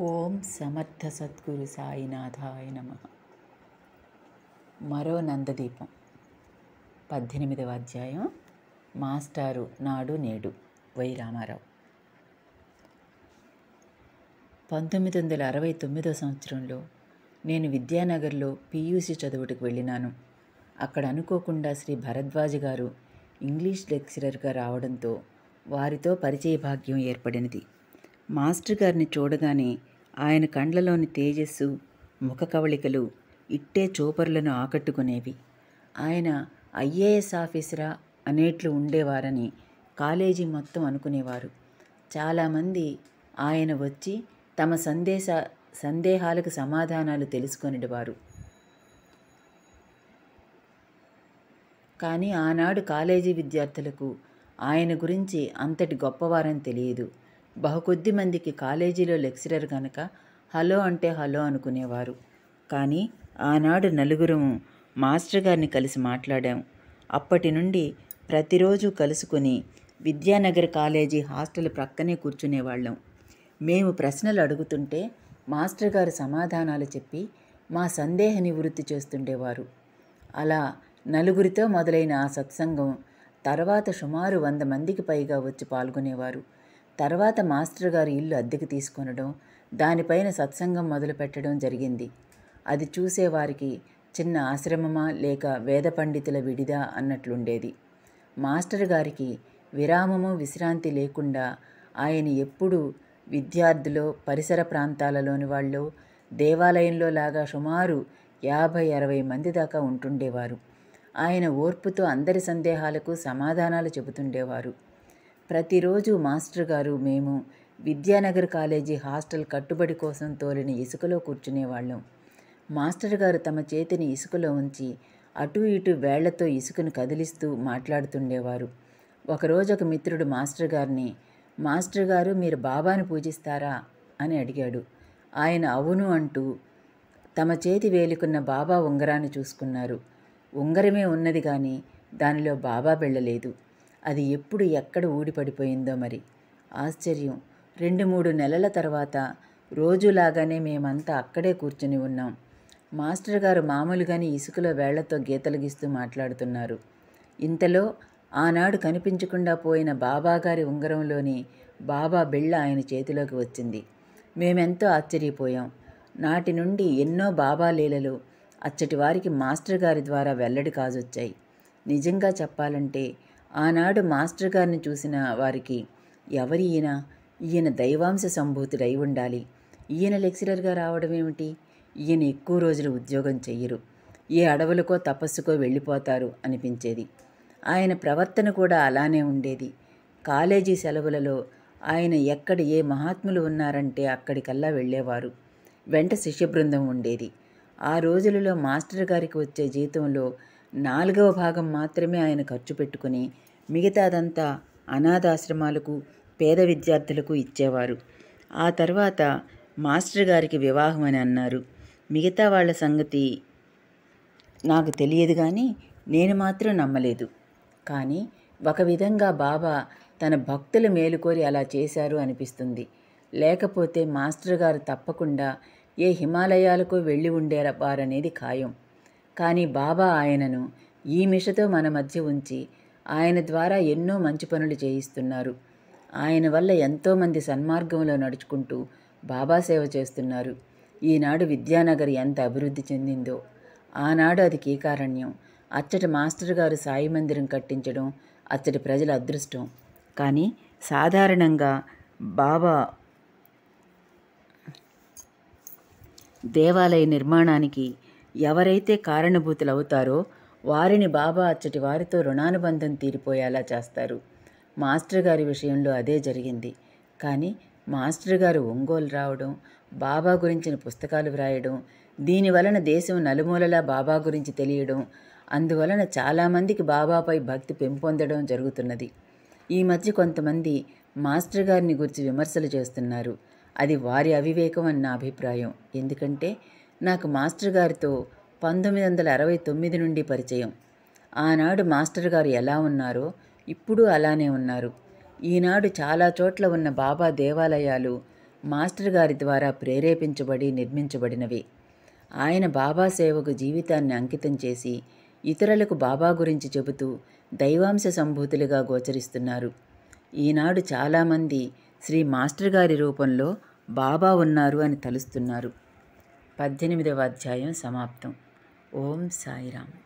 ఓం సమర్థ సద్గురు సాయినాథాయ నమ. మరో నందదీపం. పద్దెనిమిదవ అధ్యాయం. మాస్టారు నాడు నేడు. వై రామారావు. పంతొమ్మిది వందల అరవై తొమ్మిదో సంవత్సరంలో నేను విద్యానగర్లో పీయూసీ చదువుటకు వెళ్ళినాను. అక్కడ అనుకోకుండా శ్రీ భరద్వాజ్ గారు ఇంగ్లీష్ లెక్చరర్గా రావడంతో వారితో పరిచయ భాగ్యం ఏర్పడినది. మాస్టర్ గారిని చూడగానే ఆయన కండ్లలోని తేజస్సు ముఖ కవళికలు ఇట్టే చూపరులను ఆకట్టుకునేవి. ఆయన ఐఏఎస్ ఆఫీసరా అనేట్లు ఉండేవారని కాలేజీ మొత్తం అనుకునేవారు. చాలామంది ఆయన వచ్చి తమ సందేశ సందేహాలకు సమాధానాలు తెలుసుకొనివారు కానీ ఆనాడు కాలేజీ విద్యార్థులకు ఆయన గురించి అంతటి గొప్పవారని తెలియదు. బహుకొద్ది మందికి కాలేజీలో లెక్చరర్ కనుక హలో అంటే హలో అనుకునేవారు. కానీ ఆనాడు నలుగురము మాస్టర్ గారిని కలిసి మాట్లాడాం. అప్పటి నుండి ప్రతిరోజు కలుసుకొని విద్యానగర్ కాలేజీ హాస్టల్ ప్రక్కనే కూర్చునేవాళ్ళం. మేము ప్రశ్నలు అడుగుతుంటే మాస్టర్ గారు సమాధానాలు చెప్పి మా సందేహ నివృత్తి చేస్తుండేవారు. అలా నలుగురితో మొదలైన ఆ సత్సంగం తర్వాత సుమారు వంద మందికి పైగా వచ్చి పాల్గొనేవారు. తర్వాత మాస్టర్ గారు ఇల్లు అద్దెకు తీసుకొనడం దానిపైన సత్సంగం మొదలుపెట్టడం జరిగింది. అది చూసేవారికి చిన్న ఆశ్రమమా లేక వేద పండితుల విడిదా అన్నట్లుండేది. మాస్టర్ గారికి విరామము విశ్రాంతి లేకుండా ఆయన ఎప్పుడూ విద్యార్థులు పరిసర ప్రాంతాలలోని వాళ్ళు దేవాలయంలో లాగా సుమారు యాభై అరవై మంది దాకా ఉంటుండేవారు. ఆయన ఓర్పుతో అందరి సందేహాలకు సమాధానాలు చెబుతుండేవారు. ప్రతిరోజు మాస్టర్ గారు మేము విద్యానగర్ కాలేజీ హాస్టల్ కట్టుబడి కోసం తోలిన ఇసుకలో కూర్చునేవాళ్ళం మాస్టర్ గారు తమ చేతిని ఇసుకలో ఉంచి అటు ఇటు వేళ్ళతో ఇసుకను కదిలిస్తూ మాట్లాడుతుండేవారు. ఒకరోజు ఒక మిత్రుడు మాస్టర్ గారిని మాస్టర్ గారు మీరు బాబాను పూజిస్తారా? అని అడిగాడు. ఆయన అవును అంటూ తమ చేతి వేలుకున్న బాబా ఉంగరాన్ని చూసుకున్నారు. ఉంగరమే ఉన్నది కానీ దానిలో బాబా వెళ్ళలేదు. అది ఎప్పుడు ఎక్కడ ఊడిపడిపోయిందో మరి. ఆశ్చర్యం. రెండు మూడు నెలల తర్వాత రోజులాగానే మేమంతా అక్కడే కూర్చుని ఉన్నాం. మాస్టర్ గారు మామూలుగానే ఇసుకలో వేళ్ళతో గీతలు గీస్తూ మాట్లాడుతున్నారు. ఇంతలో ఆనాడు కనిపించకుండా పోయిన బాబాగారి ఉంగరంలోని బాబా బిళ్ళ ఆయన చేతిలోకి వచ్చింది. మేమెంతో ఆశ్చర్యపోయాం. నాటి నుండి ఎన్నో బాబా లీలలు అచ్చటి వారికి మాస్టర్ గారి ద్వారా వెల్లడి కాజొచ్చాయి. నిజంగా చెప్పాలంటే ఆనాడు మాస్టర్ గారిని చూసిన వారికి ఎవరి ఈయన? ఈయన దైవాంశ సంభూతుడై ఉండాలి. ఈయన లెక్చరర్గా రావడం ఏమిటి? ఈయన ఎక్కువ రోజులు ఉద్యోగం చెయ్యరు. ఏ అడవులకో తపస్సుకో వెళ్ళిపోతారు అనిపించేది. ఆయన ప్రవర్తన కూడా అలానే ఉండేది. కాలేజీ సెలవులలో ఆయన ఎక్కడ ఏ మహాత్ములు ఉన్నారంటే అక్కడికల్లా వెళ్ళేవారు. వెంట శిష్య బృందం ఉండేది. ఆ రోజులలో మాస్టర్ గారికి వచ్చే జీతంలో నాలుగవ భాగం మాత్రమే ఆయన ఖర్చు పెట్టుకుని మిగతాదంతా అనాథాశ్రమాలకు పేద విద్యార్థులకు ఇచ్చేవారు. ఆ తర్వాత మాస్టర్ గారికి వివాహం అని అన్నారు. మిగతా వాళ్ళ సంగతి నాకు తెలియదు కానీ నేను మాత్రం నమ్మలేదు. కానీ ఒక విధంగా బాబా తన భక్తుల మేలుకోరి అలా చేశారు అనిపిస్తుంది. లేకపోతే మాస్టర్ గారు తప్పకుండా ఏ హిమాలయాలకు వెళ్ళి ఉండేవారనేది ఖాయం. కానీ బాబా ఆయనను ఈ మిషతో మన మధ్య ఉంచి ఆయన ద్వారా ఎన్నో మంచి పనులు చేయిస్తున్నారు. ఆయన వల్ల ఎంతోమంది సన్మార్గంలో నడుచుకుంటూ బాబా సేవ చేస్తున్నారు. ఈనాడు విద్యానగర్ ఎంత అభివృద్ధి చెందిందో! ఆనాడు అది కీకారణ్యం. అచ్చటి మాస్టర్ గారు సాయి మందిరం కట్టించడం అచ్చటి ప్రజల అదృష్టం. కానీ సాధారణంగా బాబా దేవాలయ నిర్మాణానికి ఎవరైతే కారణభూతులు అవుతారో వారిని బాబా అచ్చటి వారితో రుణానుబంధం తీరిపోయేలా చేస్తారు. మాస్టర్ గారి విషయంలో అదే జరిగింది. కానీ మాస్టర్ గారు ఒంగోలు రావడం బాబా గురించిన పుస్తకాలు వ్రాయడం దీని వలన దేశం నలుమూలలా బాబా గురించి తెలియడం అందువలన చాలామందికి బాబాపై భక్తి పెంపొందడం జరుగుతున్నది. ఈ మధ్య కొంతమంది మాస్టర్ గారిని గురించి విమర్శలు చేస్తున్నారు. అది వారి అవివేకం అని నా అభిప్రాయం. ఎందుకంటే నాకు మాస్టర్ గారితో పంతొమ్మిది వందల అరవై తొమ్మిది నుండి పరిచయం. ఆనాడు మాస్టర్ గారు ఎలా ఉన్నారో ఇప్పుడు అలానే ఉన్నారు. ఈనాడు చాలా చోట్ల ఉన్న బాబా దేవాలయాలు మాస్టర్ గారి ద్వారా ప్రేరేపించబడి నిర్మించబడినవి. ఆయన బాబా సేవకు జీవితాన్ని అంకితం చేసి ఇతరులకు బాబా గురించి చెబుతూ దైవాంశ సంభూతులుగా గోచరిస్తున్నారు. ఈనాడు చాలామంది శ్రీ మాస్టర్ గారి రూపంలో బాబా ఉన్నారు అని తలుస్తున్నారు. పద్దెనిమిదవ అధ్యాయం సమాప్తం. ఓం సాయిరామ్.